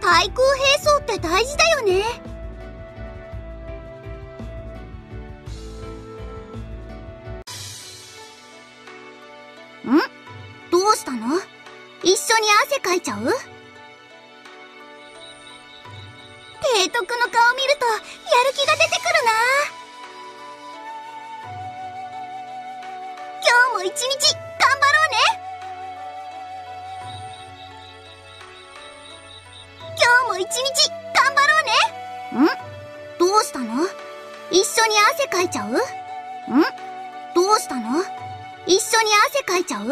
対空兵装って大事だよね。ん？どうしたの？一緒に汗かいちゃう？提督の顔見ると日も一日頑張ろうね。今日も一日頑張ろうね。ん？どうしたの？一緒に汗かいちゃう？ん？どうしたの？一緒に汗かいちゃう？